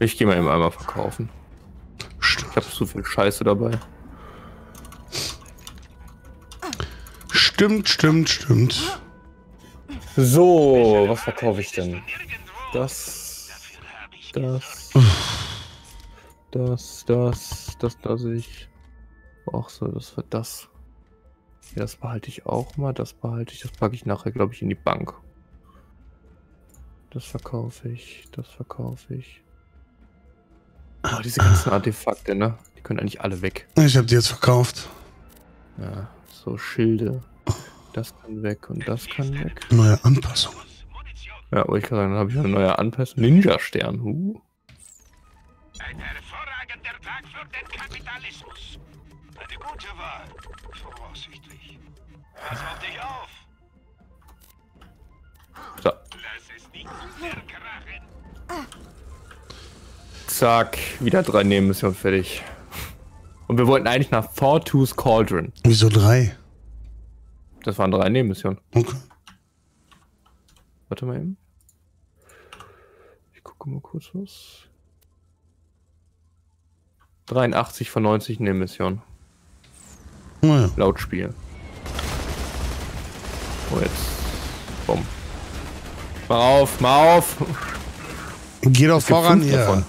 Ich gehe mal eben einmal verkaufen. Stimmt. Ich habe so viel Scheiße dabei. Stimmt, stimmt, stimmt. So, was verkaufe ich denn? Das, das, das, das, das, das ich. Ach so, das wird das. Ja, das behalte ich auch mal. Das behalte ich. Das packe ich nachher, glaube ich, in die Bank. Das verkaufe ich. Das verkaufe ich. Ah, diese ganzen Artefakte, ne? Die können eigentlich alle weg. Ich habe die jetzt verkauft. Ja, so Schilde. Das kann weg und das kann weg. Neue Anpassungen. Ja, aber ich kann sagen, dann habe ich eine neue Anpassung. Ninja-Stern. Uh. Ein hervorragender Tag für den Kapitalismus. Eine gute Wahl. Voraussichtlich. Pass auf dich auf. So, Lass es nicht zu sehr krachen. Zack. Wieder drei Nebenmissionen fertig. Und wir wollten eigentlich nach Thortooth Cauldron. Wieso drei? Das waren drei Nebenmissionen. Okay. Warte mal eben. Ich gucke mal kurz was. 83 von 90 Nebenmissionen. Naja. Laut Spiel. Oh, jetzt. Bumm. Mal auf, mal auf. Geh doch voran hier. davon.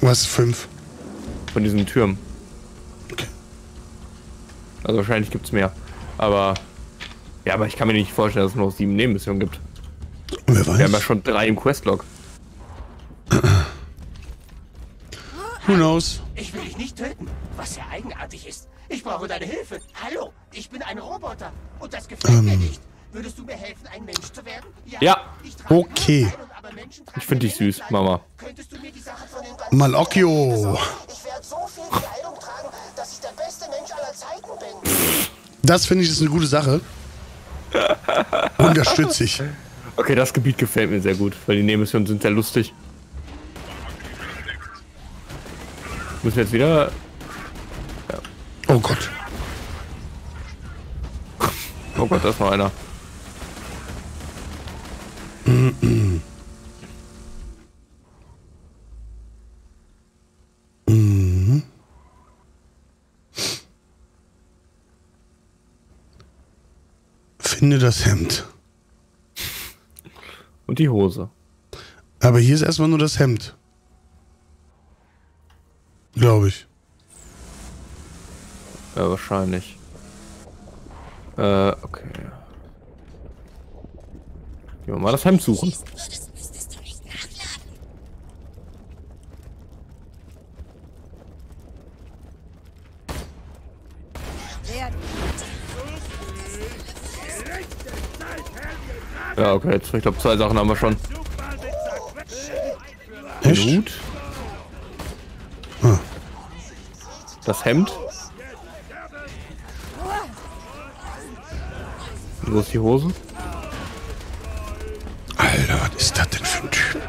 Was? Fünf? Von diesen Türmen. Okay. Also wahrscheinlich gibt es mehr. Aber. Ja, aber ich kann mir nicht vorstellen, dass es noch sieben Nebenmissionen gibt. Wer Wir haben ja weiß? schon drei im Questlog. Who knows? Ich will dich nicht töten, was sehr eigenartig ist. Ich brauche deine Hilfe. Hallo, ich bin ein Roboter und das gefällt mir nicht. Würdest du mir helfen, ein Mensch zu werden? Ja. Trage Okay. Ich finde dich süß. Mama. Könntest du mir die Sache von den ganzen Malocchio. Ich werde so viel Kleidung tragen, dass ich der beste Mensch aller Zeiten bin. Das finde ich ist eine gute Sache. Unterstütze ich. Okay, das Gebiet gefällt mir sehr gut, weil die Nebenmissionen sind sehr lustig. Müssen wir jetzt wieder. Oh Gott. Oh Gott, da ist noch einer. Finde das Hemd. Und die Hose. Aber hier ist erstmal nur das Hemd. Glaube ich. Ja, wahrscheinlich. Äh, okay. Gehen wir mal das Hemd suchen. Ja, okay, jetzt, ich glaube, zwei Sachen haben wir schon. Echt? Ah. Das Hemd. Wo ist die Hose? Alter, was ist das denn für ein Typ?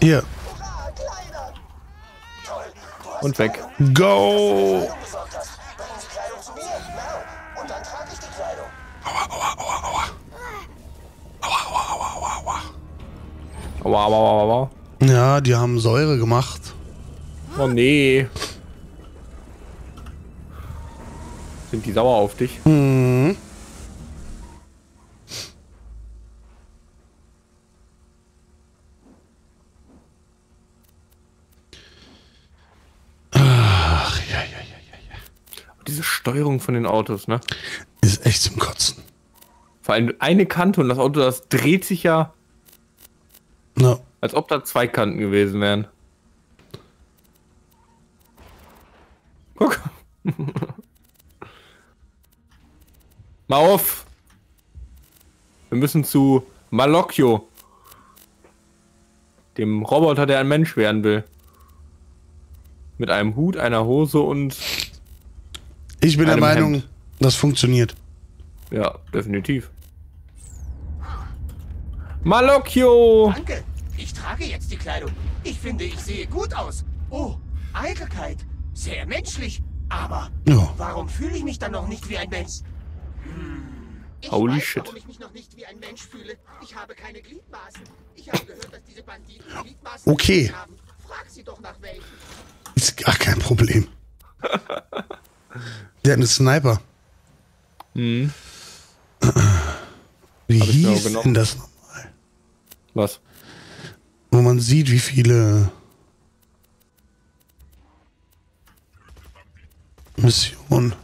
Hier. Und weg. Go! Aua, aua, aua, aua. Ja, die haben Säure gemacht. Oh nee. Sind die sauer auf dich? Mhm. Ach, ja, ja, ja, ja, ja. Diese Steuerung von den Autos, ne? Ist echt zum Kotzen. Vor allem eine Kante und das Auto, das dreht sich ja, Na, als ob da zwei Kanten gewesen wären. Guck. Mal auf. Wir müssen zu Malocchio. Dem Roboter, der ein Mensch werden will. Mit einem Hut, einer Hose und ich bin der Meinung, Hemd. das funktioniert. Ja, definitiv. Malocchio! Danke. Ich trage jetzt die Kleidung. Ich finde, ich sehe gut aus. Oh, Eitelkeit. Sehr menschlich. Aber Ja. warum fühle ich mich dann noch nicht wie ein Mensch? Hm, Ich Holy weiß, shit. warum ich mich noch nicht wie ein Mensch fühle. Ich habe keine Gliedmaßen. Ich habe gehört, dass diese Banditen Gliedmaßen Okay. haben. Frag sie doch nach welchen. Ist gar kein Problem. Der hat einen Sniper. Mhm. Wie hieß denn das? Was? Wo man sieht, wie viele Missionen.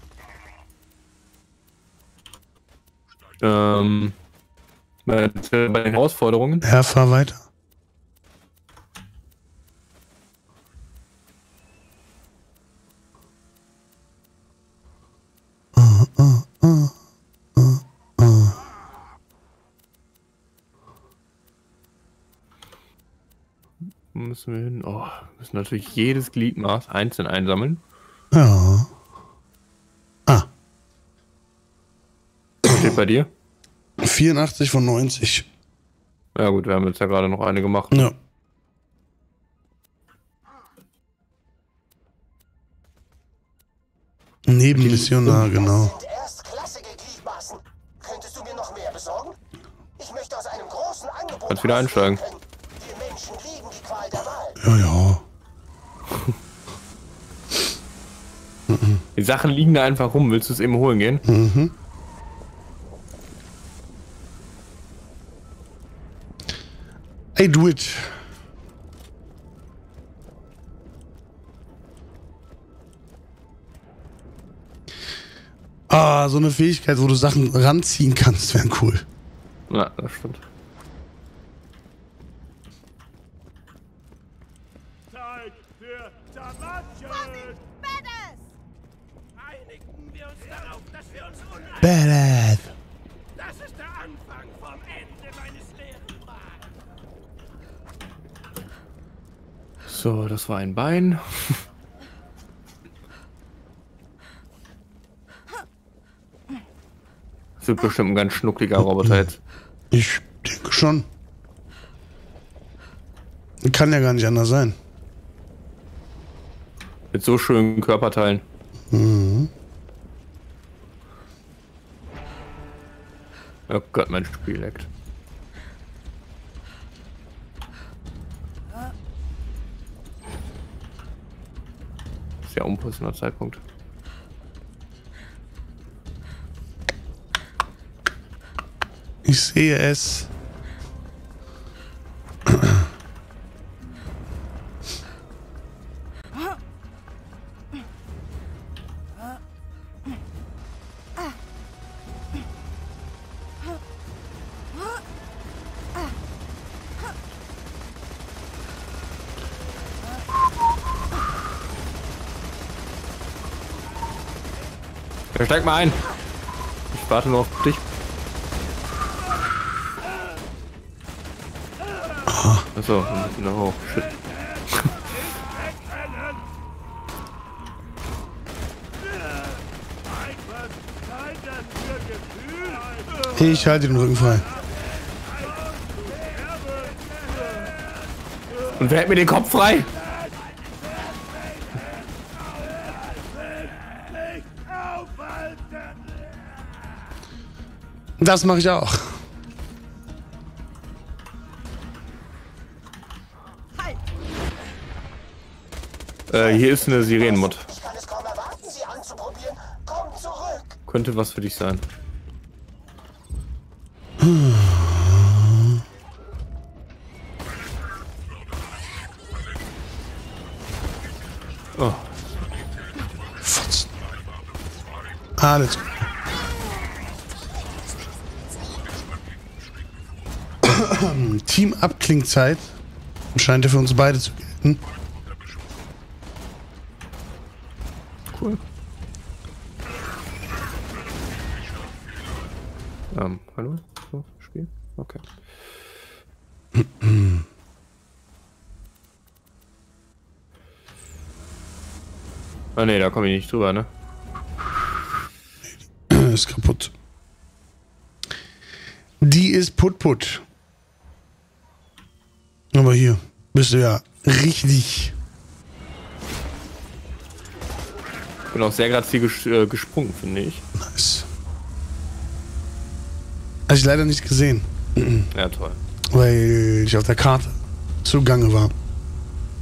Ähm, bei, den Herausforderungen. Ja, fahr weiter. Müssen wir hin? Oh, wir müssen natürlich jedes Gliedmaß einzeln einsammeln. Ja. Ah, Was steht bei dir? 84 von 90. Ja gut, wir haben jetzt ja gerade noch eine gemacht. Ja. Nebenmissionar, genau. erstklassige Gliedmaßen. Könntest Ja, ja. Die Sachen liegen da einfach rum. Willst du es eben holen gehen? Mhm. I do it. Ah, so eine Fähigkeit, wo du Sachen ranziehen kannst, wäre cool. Ja, das stimmt. Zeit für Tamatschen! Einigen wir uns darauf, dass wir uns uneinigen. Badass. Das ist der Anfang vom Ende meines leeren. So, das war ein Bein. Das wird bestimmt ein ganz schnuckliger Roboter jetzt. Ich denke schon. Kann ja gar nicht anders sein. Mit so schönen Körperteilen. Oh Gott, mein Spiel leckt. Sehr unpassender Zeitpunkt. Ich sehe es. Steig mal ein. Ich warte nur auf dich. Achso, wir müssen da hoch. Shit. Ich halte den Rücken frei. Und wer hält mir den Kopf frei? Das mache ich auch. Äh, hier ist eine Sirenenmod. Ich kann es kaum erwarten, sie anzuprobieren. Komm zurück. Könnte was für dich sein. Oh. Alles gut. Team Abklingzeit scheint ja für uns beide zu gelten. cool. Ähm, hallo? So, Spiel? Okay. ah ne, da komme ich nicht drüber, ne? Ist kaputt. Die ist put-put. Aber hier bist du ja richtig. Bin auch sehr grazil ges äh, gesprungen, finde ich. Nice. Habe ich leider nicht gesehen, Ja, toll. weil ich auf der Karte zugange war.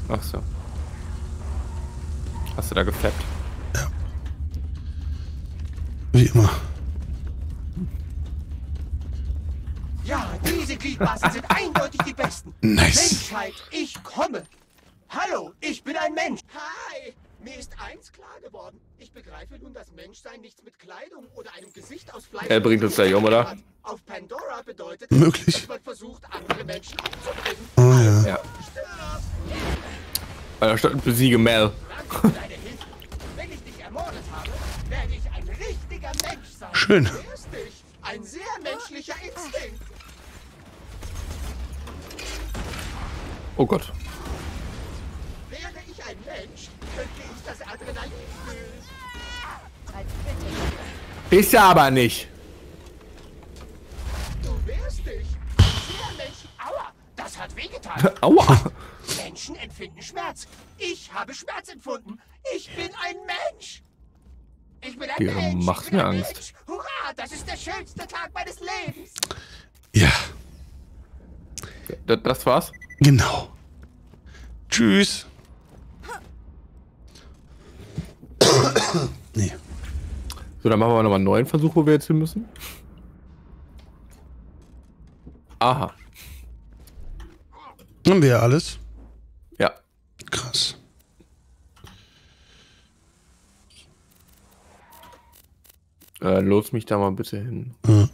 Ach so. Hast du da gefappt? Wie immer. Diese Gliedmaßen sind eindeutig die besten. Nice. Menschheit, ich komme. Hallo, ich bin ein Mensch. Hi. Mir ist eins klar geworden. Ich begreife nun, dass Menschsein nichts mit Kleidung oder einem Gesicht aus Fleisch Er bringt uns gleich um, oder? Auf Pandora bedeutet Möglich. dass man versucht, andere Menschen umzubringen. Oh ja. Ja. Alter, statt besiege Mel. Danke für deine Hilfe. Wenn ich dich ermordet habe, werde ich ein richtiger Mensch sein. Schön. Ein sehr menschlicher Instinkt. Oh Gott. Wäre ich ein Mensch, könnte ich das Adrenalin fühlen. Ist er aber nicht. Du wehrst dich. Sehr Menschen. Aua, das hat wehgetan. Aua. Menschen empfinden Schmerz. Ich habe Schmerz empfunden. Ich bin ein Mensch. Ich bin ein Ja, Mensch. bin mir Angst. Mensch. Hurra, das ist der schönste Tag meines Lebens. Ja, Das, das war's? Genau. Tschüss. nee. So, dann machen wir nochmal einen neuen Versuch, wo wir jetzt hin müssen. Aha. Haben wir ja alles. Ja. Krass. Äh, los mich da mal bitte hin. Ja.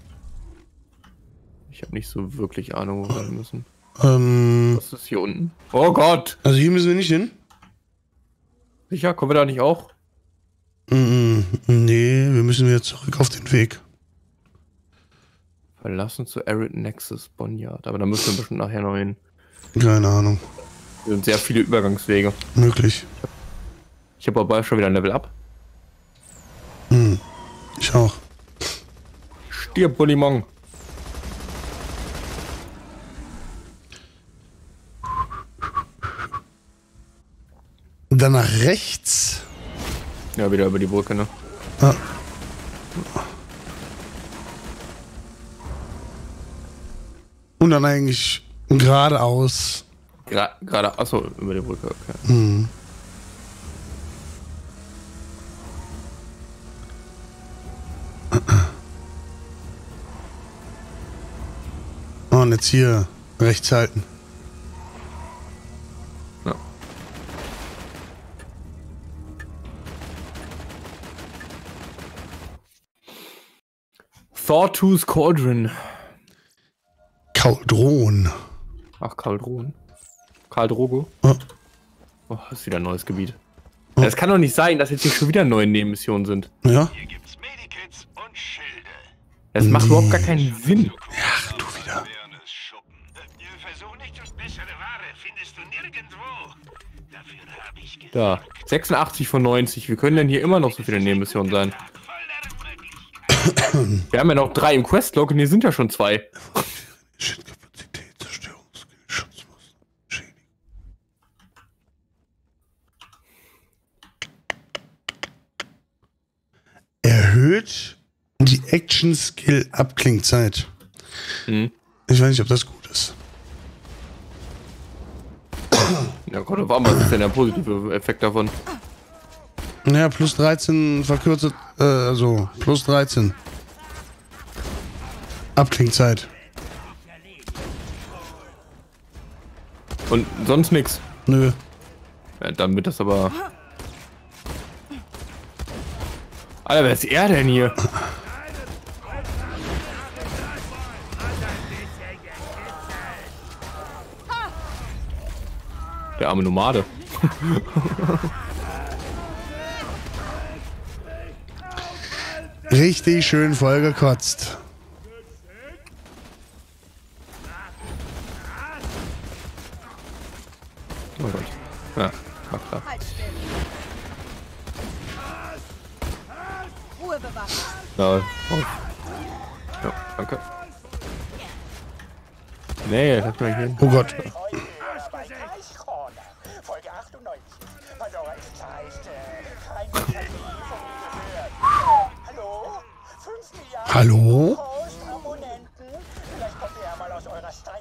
Ich habe nicht so wirklich Ahnung, wo wir hin müssen. Ähm, Was ist hier unten? Oh Gott! also hier müssen wir nicht hin. Sicher, kommen wir da nicht auch? Mm, nee, wir müssen wieder zurück auf den Weg. Verlassen zu Arid Nexus Boneyard. Aber da müssen wir bestimmt nachher noch hin. Keine Ahnung. Hier sind sehr viele Übergangswege. Möglich. Ich habe aber schon wieder ein Level up. Ich auch. Stirb, Bulimong. Dann nach rechts. Ja, wieder über die Brücke, ne? Ah. Und dann eigentlich geradeaus. Gra- Gerade, achso, über die Brücke, okay. Und jetzt hier rechts halten. Thortooth Cauldron. Kaldron. Ach, Karl Drogen. Karl Drogo. Oh, das ist wieder ein neues Gebiet. Es kann doch nicht sein, dass jetzt hier schon wieder neue Nebenmissionen sind. Ja? Hier gibt's Medikits und Schilde. Das macht überhaupt gar keinen Sinn. Ach du wieder. Da. 86 von 90. Wir können denn hier immer noch so viele Nebenmissionen sein. Wir haben ja noch drei im Questlog und hier sind ja schon zwei. Schildkapazität, Zerstörungsskill, Schutzmuster, Schädigung. Erhöht die Action-Skill-Abklingzeit. Hm. Ich weiß nicht, ob das gut ist. Ja Gott, auf einmal ist denn der positive Effekt davon? Naja, plus 13 verkürzt, äh, also plus 13. Abklingzeit. Und sonst nix. Nö. Ja, dann wird das aber. Alter, wer ist er denn hier? Der arme Nomade. Richtig schön vollgekotzt. Ja, war klar. Halt still. Ruhe bewahren. Ja, danke. Nee, lass mal hin. Oh Gott. Folge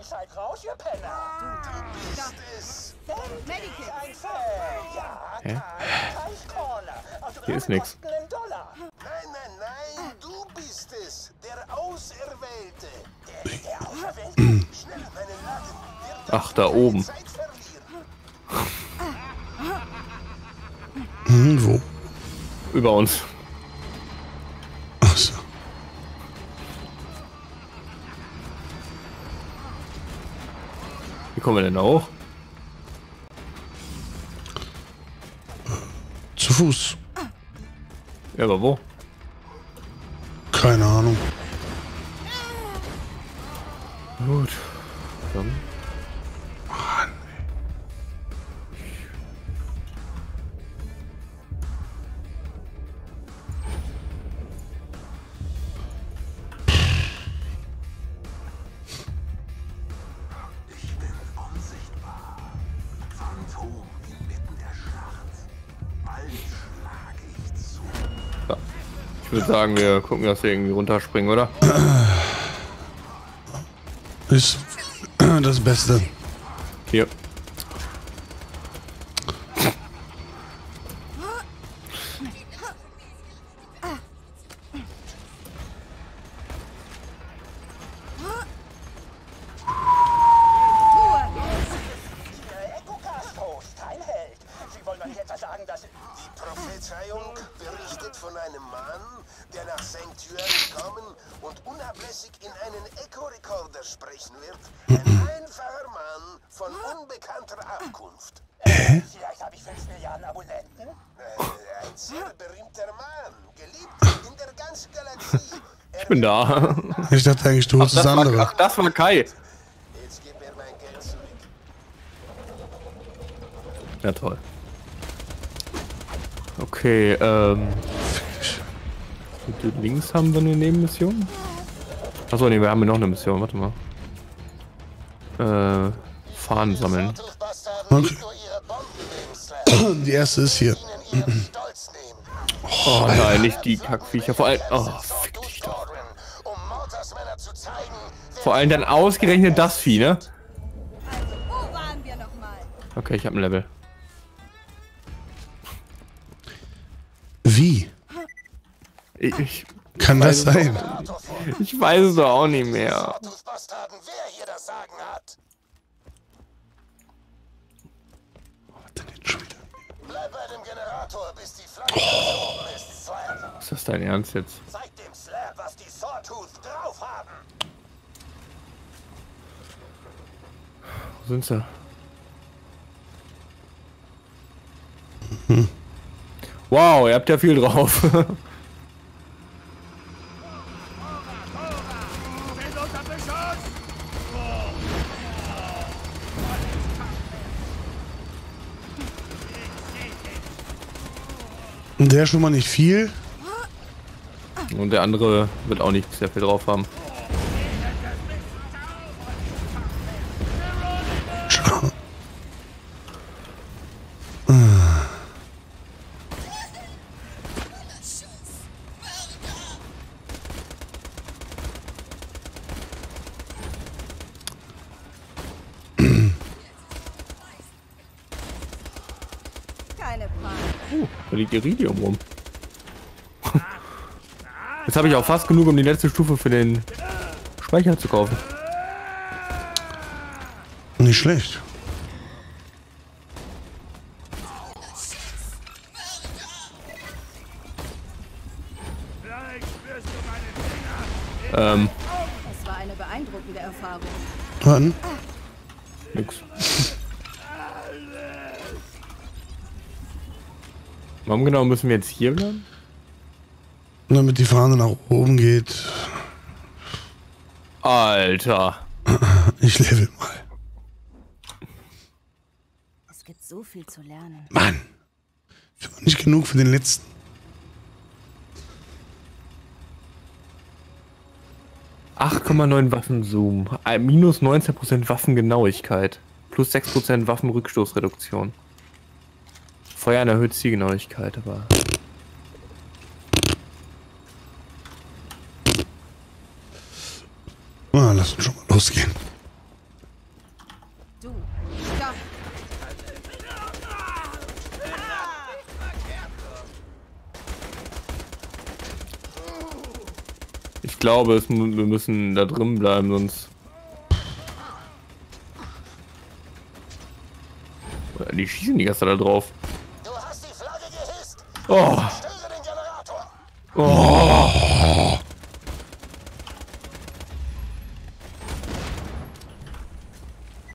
Seid raus, ihr Penner! Da. Es. Medikit. Ein Fan! Ja, Hä? Teichcorner. Also Hier ist nix. kosten einen Dollar. Nein, nein, nein, du bist es. Der Auserwählte. Der, der Auserwählte. Schnell, meine Laden. Ach, da oben. Hm, wo? Über uns. Kommen wir denn da hoch? Zu Fuß. Ja, aber wo? Keine Ahnung. Ich würde sagen, wir gucken, dass wir irgendwie runterspringen, oder? Ist das Beste. Hier. Sanctuary kommen und unablässig in einen Echo-Recorder sprechen wird. Ein einfacher Mann von unbekannter Abkunft. Vielleicht habe ich 5 Milliarden Abonnenten. Äh, ein sehr berühmter Mann, geliebt in der ganzen Galaxie. Ich bin da. Ich dachte eigentlich, du holst das war, andere. ach, das war Kai. Jetzt gib mir mein Geld zurück. Ja, toll. Okay, ähm. Links haben wir eine Nebenmission. Achso, nee, wir haben hier noch eine Mission. Warte mal. Äh, Fahnen sammeln. Die erste ist hier. Oh nein, nicht die Kackviecher. Vor allem. Oh, fick dich doch. Vor allem dann ausgerechnet das Vieh, ne? Also? Okay, ich hab ein Level. Ich, Kann das sein? ich weiß es doch auch nicht mehr. Oben ist, das dein Ernst jetzt? Zeig dem Slap, was die Sawtooth drauf haben. Wo sind sie? Wow, ihr habt ja viel drauf. Der schon mal nicht viel. Und der andere wird auch nicht sehr viel drauf haben. Da liegt Iridium rum. Jetzt habe ich auch fast genug, um die letzte Stufe für den Speicher zu kaufen. Nicht schlecht. Ähm, Es war eine beeindruckende Erfahrung. Warten. nix. Warum genau müssen wir jetzt hier bleiben? Damit die Fahne nach oben geht. Alter. Ich level mal. Es gibt so viel zu lernen. Mann. Ich war nicht genug für den letzten. ,9 Waffenzoom, minus 19% Waffengenauigkeit, plus 6% Waffenrückstoßreduktion. Feuern erhöht die Genauigkeit, aber. Ah, lass uns schon mal losgehen. Ich glaube, es, wir müssen da drin bleiben, sonst die schießen die ganze Zeit da drauf. Oh.